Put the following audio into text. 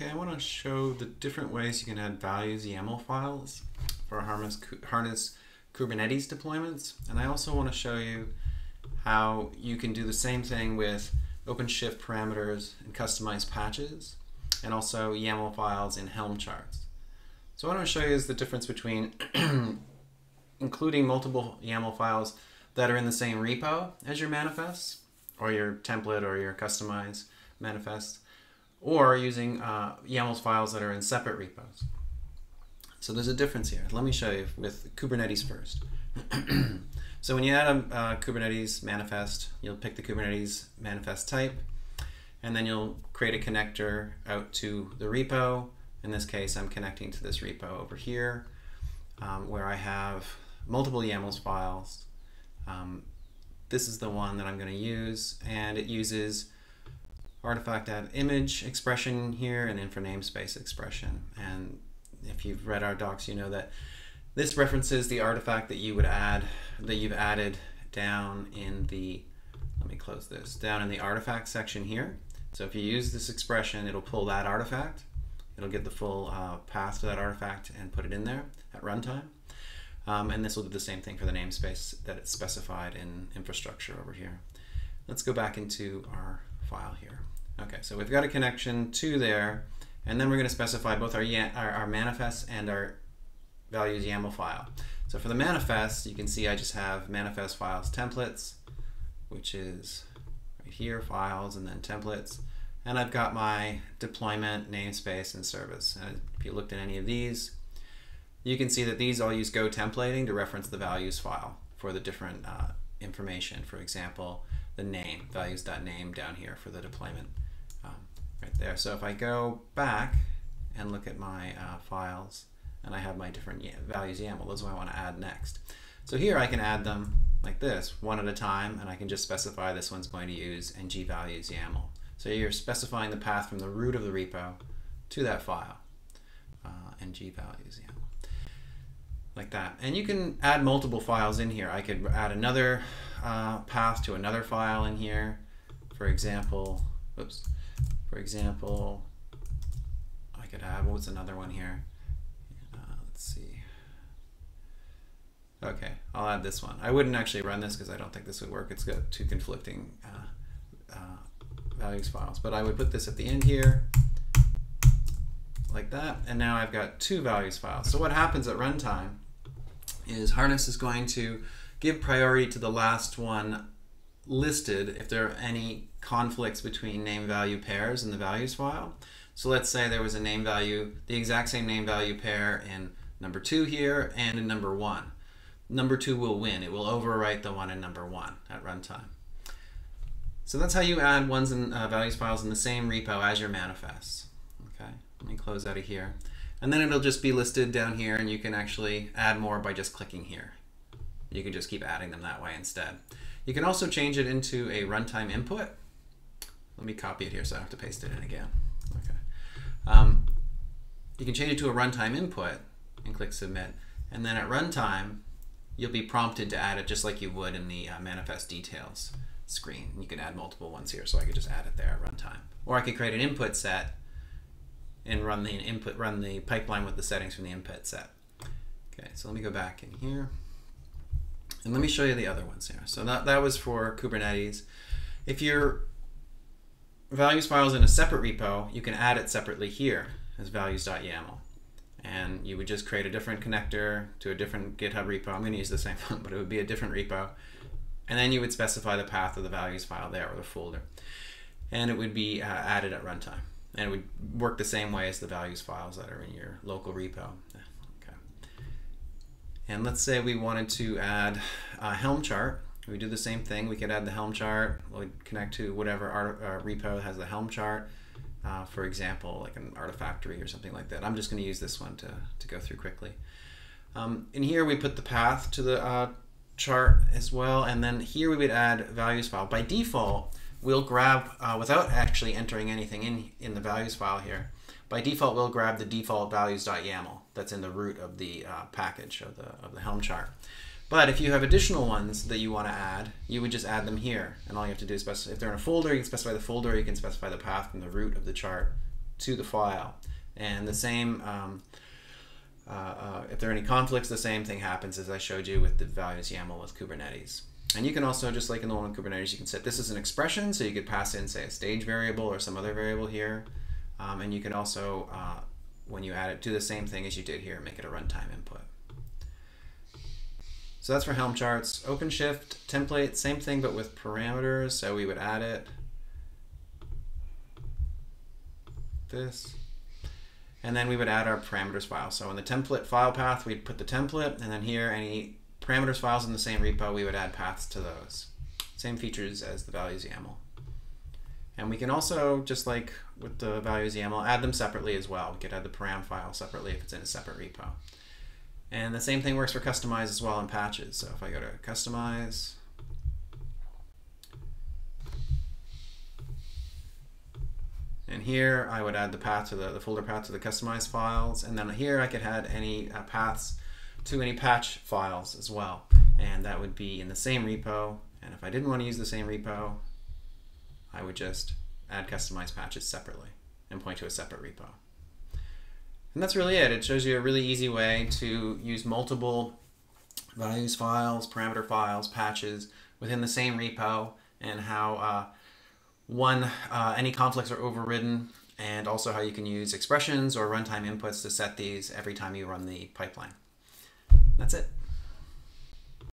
Okay, I want to show the different ways you can add values YAML files for Harness, Harness Kubernetes deployments. And I also want to show you how you can do the same thing with OpenShift parameters and customized patches, and also YAML files in Helm charts. So what I want to show you is the difference between including multiple YAML files that are in the same repo as your manifests, or your template or your customized manifest, or using uh, YAML files that are in separate repos. So there's a difference here. Let me show you with Kubernetes first. so when you add a uh, Kubernetes manifest, you'll pick the Kubernetes manifest type, and then you'll create a connector out to the repo. In this case, I'm connecting to this repo over here, um, where I have multiple YAMLs files. Um, this is the one that I'm going to use, and it uses artifact add image expression here and infra namespace expression. And if you've read our docs, you know that this references the artifact that you would add, that you've added down in the, let me close this, down in the artifact section here. So if you use this expression, it'll pull that artifact. It'll get the full uh, path to that artifact and put it in there at runtime. Um, and this will do the same thing for the namespace that it's specified in infrastructure over here. Let's go back into our file here. Okay, so we've got a connection to there, and then we're going to specify both our, our, our manifest and our values YAML file. So for the manifest, you can see I just have manifest files templates, which is right here, files, and then templates. And I've got my deployment, namespace, and service. And if you looked at any of these, you can see that these all use Go templating to reference the values file for the different uh, information. For example, the name, values.name down here for the deployment um, right there. So if I go back and look at my uh, files, and I have my different values YAML, those I want to add next. So here I can add them like this, one at a time, and I can just specify this one's going to use ng values YAML. So you're specifying the path from the root of the repo to that file, uh, ng values YAML like that. And you can add multiple files in here. I could add another uh, path to another file in here. For example, oops, for example, I could add, what's another one here? Uh, let's see. Okay, I'll add this one. I wouldn't actually run this because I don't think this would work. It's got two conflicting uh, uh, values files. But I would put this at the end here, like that. And now I've got two values files. So what happens at runtime is Harness is going to give priority to the last one listed if there are any conflicts between name value pairs in the values file. So let's say there was a name value, the exact same name value pair in number two here and in number one. Number two will win. It will overwrite the one in number one at runtime. So that's how you add ones and uh, values files in the same repo as your manifests. Okay, let me close out of here. And then it'll just be listed down here and you can actually add more by just clicking here. You can just keep adding them that way instead. You can also change it into a runtime input. Let me copy it here so I don't have to paste it in again. Okay. Um, you can change it to a runtime input and click submit. And then at runtime, you'll be prompted to add it just like you would in the uh, manifest details screen. You can add multiple ones here, so I could just add it there at runtime. Or I could create an input set and run the input, run the pipeline with the settings from the input set. Okay, so let me go back in here. And let me show you the other ones here. So that, that was for Kubernetes. If your values file is in a separate repo, you can add it separately here as values.yaml. And you would just create a different connector to a different GitHub repo. I'm going to use the same one, but it would be a different repo. And then you would specify the path of the values file there or the folder. And it would be uh, added at runtime and it would work the same way as the values files that are in your local repo. Okay. And let's say we wanted to add a Helm chart. We do the same thing. We could add the Helm chart. We'd connect to whatever art, uh, repo has the Helm chart. Uh, for example, like an Artifactory or something like that. I'm just going to use this one to, to go through quickly. Um, in here, we put the path to the uh, chart as well, and then here we would add values file. By default, we'll grab, uh, without actually entering anything in, in the values file here, by default we'll grab the default values.yaml that's in the root of the uh, package of the, of the Helm chart. But if you have additional ones that you want to add, you would just add them here. And all you have to do is specify, if they're in a folder, you can specify the folder, you can specify the path from the root of the chart to the file. And the same, um, uh, uh, if there are any conflicts, the same thing happens as I showed you with the values YAML with Kubernetes. And you can also, just like in the one with Kubernetes, you can set this as an expression, so you could pass in, say, a stage variable or some other variable here. Um, and you can also, uh, when you add it, do the same thing as you did here, make it a runtime input. So that's for Helm charts. OpenShift template, same thing, but with parameters. So we would add it. This. And then we would add our parameters file. So in the template file path, we'd put the template, and then here, any parameters files in the same repo, we would add paths to those. Same features as the values YAML. And we can also, just like with the values YAML, add them separately as well. We could add the param file separately if it's in a separate repo. And the same thing works for Kustomize as well in patches. So if I go to Kustomize, and here I would add the path to the, the folder path to the customized files. And then here I could add any uh, paths to any patch files as well. And that would be in the same repo. And if I didn't want to use the same repo, I would just add customized patches separately and point to a separate repo. And that's really it. It shows you a really easy way to use multiple values files, parameter files, patches within the same repo and how uh, one, uh, any conflicts are overridden and also how you can use expressions or runtime inputs to set these every time you run the pipeline. That's it.